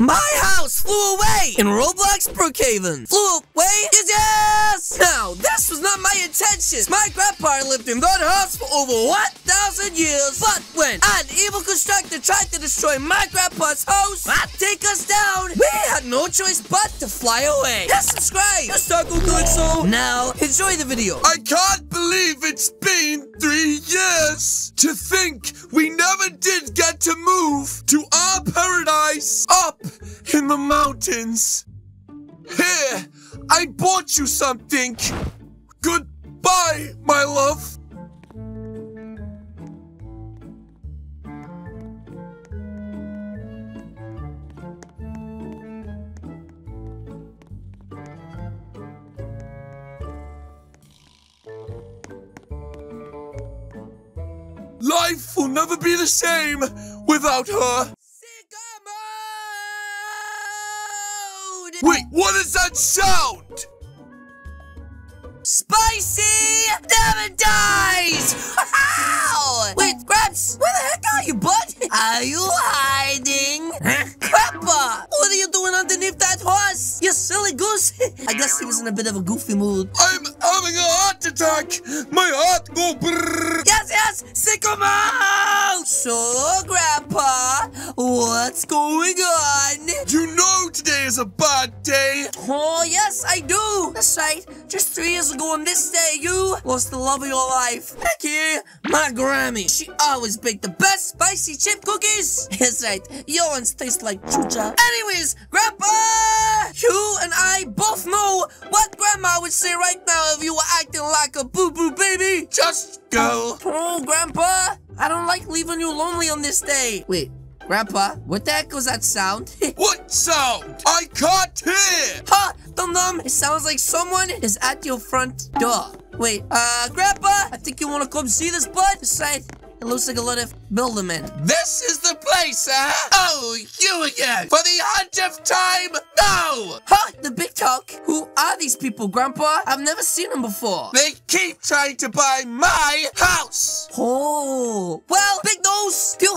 My house flew away in Roblox Brookhaven. Flew away? Yes, yes! Now, this was not my intention. My grandpa lived in that house for over 1,000 years. But when an evil constructor tried to destroy my grandpa's house and take us down, we had no choice but to fly away. Yes, subscribe. Yes, Taco Glitzo. Now, enjoy the video. I can't believe it's been three years. To think we never did to move to our paradise up in the mountains. Here, I bought you something. Goodbye, my love. Life will never be the same without her. Wait, what is that sound? Spicy never dies! Wait, Gramps, where the heck are you, bud? Are you hiding? Huh? Grandpa, what are you doing underneath that horse? You silly goose! I guess he was in a bit of a goofy mood. I'm having a heart attack. My heart go brrrr. Yes, yes, sicko mode! So, Grandpa, what's going on? You know today is a bad day. Oh, yes, I do. That's right. Just three years ago on this day, you lost the love of your life. Heck yeah, my Grammy. She always baked the best spicy chip cookies. That's right. Your ones taste like chucha. Anyways, Grandpa, you and I both know what Grandma would say right now if you are acting like a boo-boo baby. Just go. Oh, Grandpa, I don't like leaving you lonely on this day. Wait, Grandpa, what the heck was that sound? What sound? I can't hear. Ha! Dum Dum! It sounds like someone is at your front door. Wait, uh, Grandpa, I think you want to come see this bud? Side, it looks like a lot of builder men. This is the place, huh? Oh, you again. For the hundredth time? No. Huh? The big talk. Who are these people, Grandpa? I've never seen them before. They keep trying to buy my house. Oh, well, Big Nose, you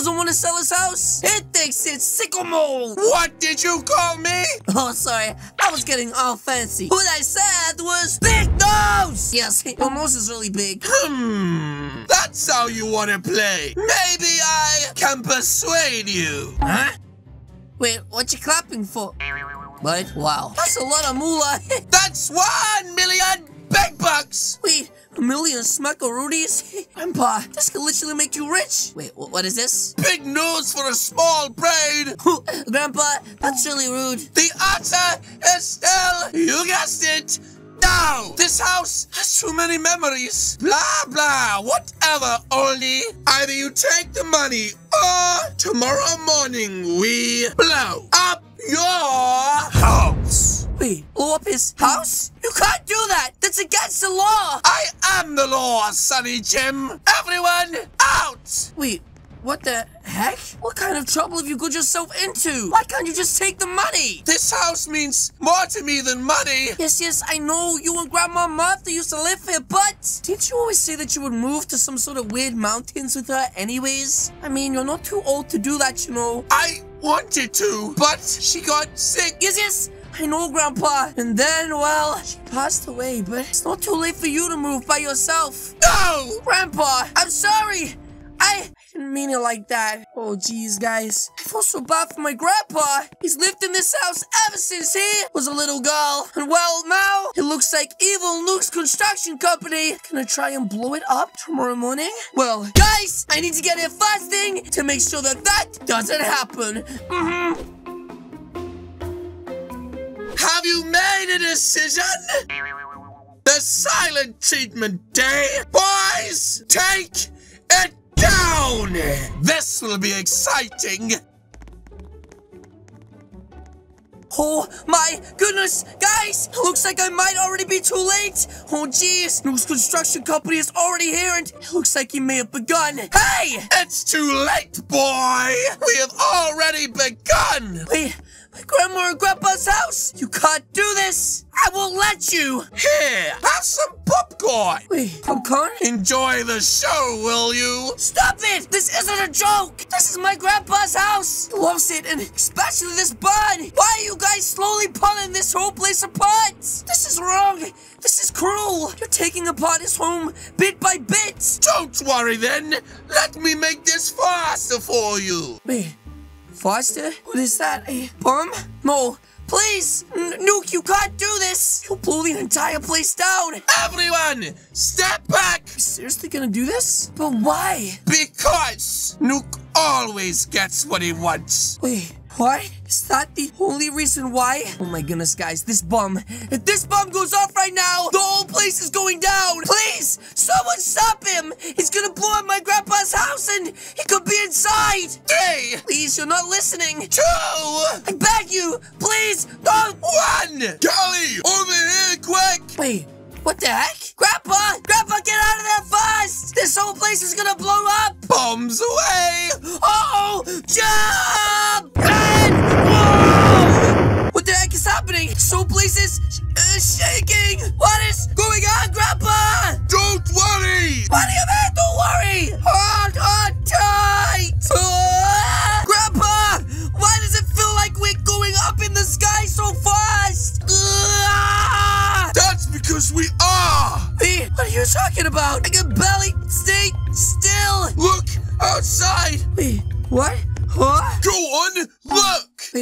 doesn't want to sell his house. It thinks it's sickle sycamore. What did you call me? Oh, sorry. I was getting all fancy. What I said was Big Nose. Yes, your nose is really big. Hmm. That's how you want to play. Maybe I can persuade you. Huh? Wait, what you clapping for? What? Wow. That's a lot of moolah. That's one million million smackaroonies? Grandpa, this could literally make you rich. Wait, what is this? Big nose for a small brain. Grandpa, that's really rude. The answer is still, you guessed it, now! This house has too many memories. Blah, blah, whatever, only either you take the money or tomorrow morning we blow up your house. Wait, blow up his house? You can't do that. That's against the law. I am the law, Sonny Jim. Everyone out. Wait, what the heck? What kind of trouble have you got yourself into? Why can't you just take the money? This house means more to me than money. Yes, yes, I know you and Grandma Martha used to live here, but didn't you always say that you would move to some sort of weird mountains with her anyways? I mean, you're not too old to do that, you know. I wanted to, but she got sick. Yes, yes, I know, Grandpa. And then, well, she passed away, but it's not too late for you to move by yourself. No! Grandpa, I'm sorry. I didn't mean it like that. Oh, jeez, guys. I feel so bad for my grandpa. He's lived in this house ever since he was a little girl. And well, now it looks like Evil Nuke's construction company gonna try and blow it up tomorrow morning. Well, guys, I need to get here first thing to make sure that that doesn't happen. Mm-hmm. Have you made a decision? The silent treatment day. Boys, take it down. This will be exciting. Oh my goodness, guys! Looks like I might already be too late. Oh jeez, Nuke's construction company is already here and it looks like he may have begun. Hey! It's too late, boy. We have already begun. Wait, grandma and grandpa's house? You can't do this! I won't let you. Here, have some popcorn. Wait, popcorn? Enjoy the show, will you? Stop it! This isn't a joke! This is my grandpa's house! He loves it, and especially this bud! Why are you guys slowly pulling this whole place apart? This is wrong! This is cruel! You're taking apart his home bit by bit! Don't worry then. Let me make this faster for you. Wait, Foster? What is that? A bomb? No, please! N Nuke, you can't do this! You'll blow the entire place down! Everyone, step back. You seriously gonna do this? But why? Because Nuke always gets what he wants. Wait, what? Is that the only reason why? Oh my goodness, guys, this bomb. If this bomb goes off right now, the whole place is going down. Please, someone stop him. He's gonna blow up my grandpa's house and he could be inside. Three, Please, you're not listening. two, I beg you, please, don't. one. Kelly, over here, quick. Wait, what the heck? Grandpa, Grandpa, get out of there fast. This whole place is gonna blow up. Bombs away. Oh, jump! And whoa! What the heck is happening? So places uh, shaking. What is going on,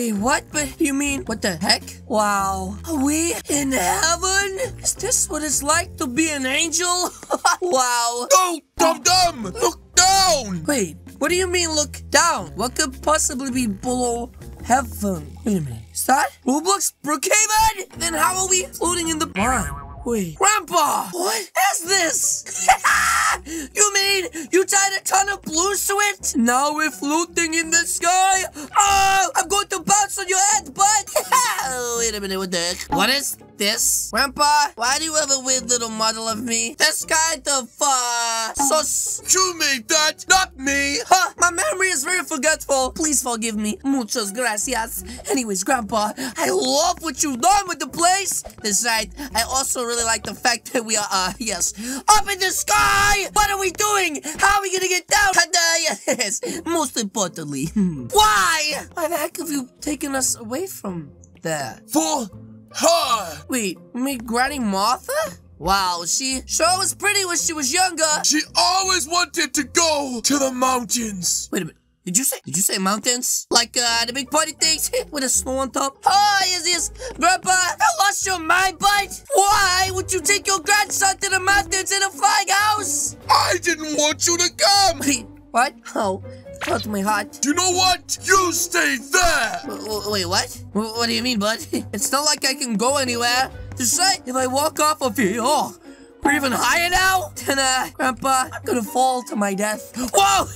Wait, what? But you mean, what the heck? Wow. Are we in heaven? Is this what it's like to be an angel? wow. No, dum dum. Look down. Wait, what do you mean look down? What could possibly be below heaven? Wait a minute. Is that Roblox Brookhaven? Then how are we floating in the pond? Wait, Grandpa, what is this? you mean you tied a ton of blues to it? Now we're floating in the sky. Oh, I'm going to bounce on your head, bud. oh, wait a minute, what the heck? What is this? Grandpa, why do you have a weird little model of me? That's kind of, uh, sus. You made that, not me. Huh, my memory is very forgetful. Please forgive me. Muchas gracias. Anyways, Grandpa, I love what you've done with the place. That's right. I also really like the fact that we are, uh, yes, up in the sky. What are we doing? How are we gonna get down? Yes, most importantly, hmm, why? Why the heck have you taken us away from there? For her. Wait, mean Granny Martha? Wow, she sure was pretty when she was younger. She always wanted to go to the mountains. Wait a minute. Did you say? Did you say mountains? Like uh, the big party things with a snow on top? Oh, is this, Grandpa. I lost your mind, bud. Why would you take your grandson to the mountains in a flying house? I didn't want you to come. Wait, what? Oh, hurt my heart. You know what? You stay there. W- Wait, what? W- What do you mean, bud? It's not like I can go anywhere. Just say if I walk off of here, oh, we're even higher now. Then, uh, Grandpa, I'm gonna fall to my death. Whoa!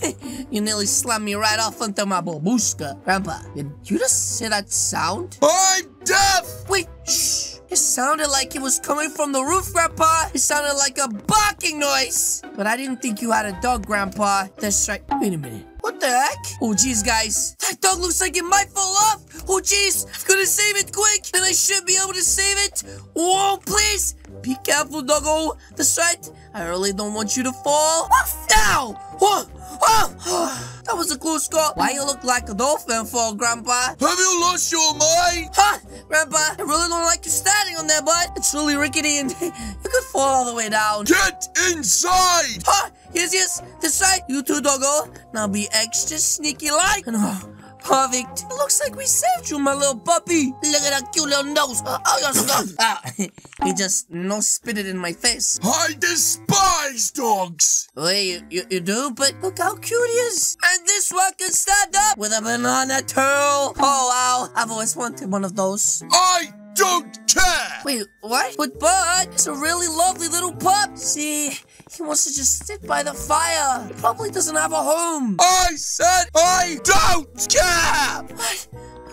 you nearly slammed me right off onto my babushka. Grandpa, did you just hear that sound? I'm deaf. Wait, shh. It sounded like it was coming from the roof, Grandpa. It sounded like a barking noise. But I didn't think you had a dog, Grandpa. That's right. Wait a minute. What the heck? Oh, jeez, guys. That dog looks like it might fall off. Oh, jeez. Gonna save it quick. Then I should be able to save it. Whoa, please. Be careful, doggo. That's right. I really don't want you to fall. Now! Whoa! That was a close call. Why you look like a dolphin for, Grandpa? Have you lost your mind? Huh, Grandpa, I really don't like you standing on there, bud. It's really rickety and you could fall all the way down. Get inside. Huh, yes, yes, that's right. You too, doggo. Now be extra sneaky like. And oh, perfect. It looks like we saved you, my little puppy. Look at that cute little nose. Uh, oh, your stuff. Ah, he just no spit it in my face. I despise dogs. Wait, you, you, you do? But look how cute he is. And this one can stand up with a banana turtle. Oh, wow. I've always wanted one of those. I don't care. Wait, what? But Bud is a really lovely little pup. See, wants to just sit by the fire. He probably doesn't have a home. I said I don't care. What?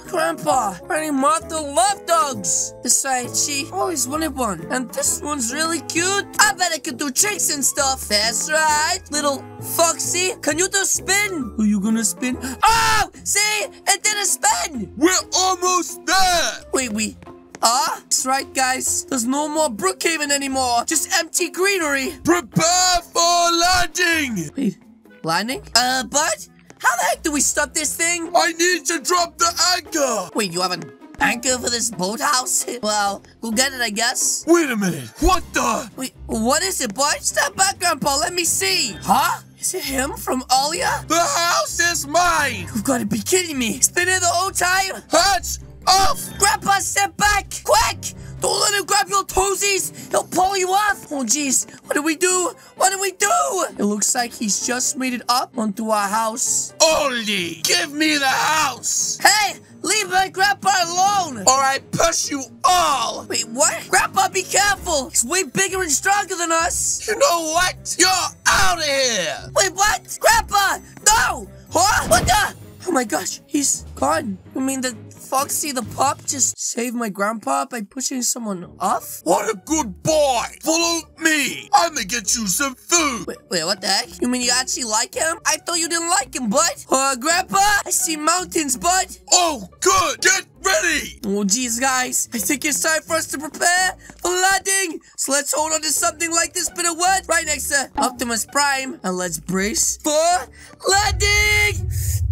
Grandpa, Granny Martha loved dogs. Besides, she always wanted one. And this one's really cute. I bet it can do tricks and stuff. That's right. Little Foxy, can you do a spin? Are you gonna spin? Oh, see? It did a spin. We're almost there. Wait, we are? That's right, guys. There's no more Brookhaven anymore. Just empty greenery. Prepare for landing! Wait, landing? Uh, Bud? How the heck do we stop this thing? I need to drop the anchor! Wait, you have an anchor for this boathouse? Well, go get it, I guess. Wait a minute. What the? Wait, what is it, Bud? Step back, Grandpa. Let me see. Huh? Is it him from Alia? The house is mine! You've got to be kidding me. It's been here the whole time? Hats off! Grandpa, step back! Quick! Don't let him grab your toesies! He'll pull you off! Oh, jeez. What do we do? What do we do? It looks like he's just made it up onto our house. Oldie, give me the house! Hey! Leave my grandpa alone! Or I push you all! Wait, what? Grandpa, be careful! He's way bigger and stronger than us! You know what? You're out of here! Wait, what? Grandpa! No! Huh? What the? Oh my gosh, he's gone. You mean the Foxy the pup just saved my grandpa by pushing someone off? What a good boy! Follow me! I'm gonna get you some food! Wait, wait, what the heck? You mean you actually like him? I thought you didn't like him, bud. Uh, grandpa? I see mountains, bud. Oh, good! Get ready! Oh, geez, guys. I think it's time for us to prepare for landing. So let's hold on to something like this bit of wood right next to Optimus Prime. And let's brace for landing!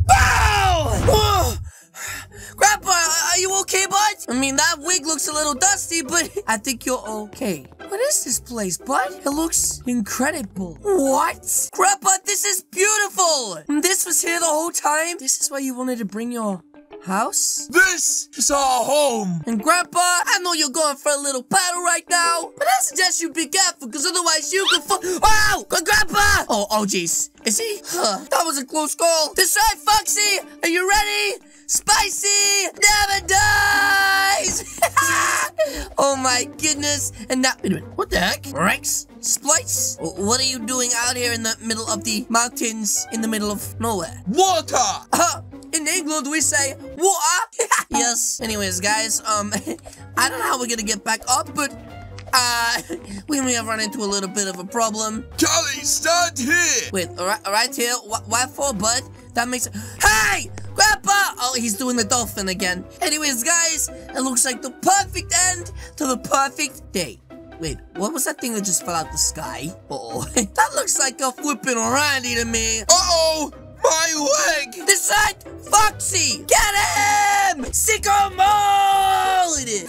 Bow! Whoa! Grandpa, are you okay, bud? I mean, that wig looks a little dusty, but I think you're okay. What is this place, bud? It looks incredible. What? Grandpa, this is beautiful! This was here the whole time? This is why you wanted to bring your house? This is our home! And Grandpa, I know you're going for a little paddle right now, but I suggest you be careful, because otherwise you could fall- Wow! Grandpa! Oh, oh, jeez. Is he? Huh, that was a close call. This right, Foxy! Are you ready? Spicy never dies! oh my goodness. And now, wait a minute, what the heck? Rex? Splice? What are you doing out here in the middle of the mountains in the middle of nowhere? Water! Uh, in England, we say water. yes. Anyways, guys, um, I don't know how we're gonna get back up, but uh, we may have run into a little bit of a problem. Callie, stand here! Wait, right, alright here. Wh why for, bud? That makes Hey! Grandpa! Oh, he's doing the dolphin again. Anyways, guys, it looks like the perfect end to the perfect day. Wait, what was that thing that just fell out the sky? Uh oh that looks like a flippin' Randy to me. Uh-oh! My leg! This side, Foxy! Get him! Sicko mode!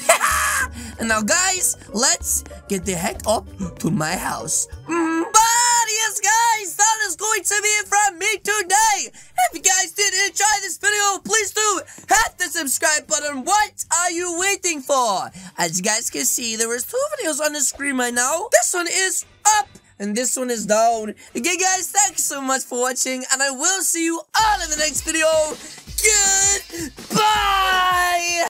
and now, guys, let's get the heck up to my house. Mm, but yes, guys, that is going to be it from me today. If you guys did enjoy this video, please do hit the subscribe button. What are you waiting for? As you guys can see, there is two videos on the screen right now. This one is up and this one is down. Again, guys, thanks so much for watching, and I will see you all in the next video. Goodbye!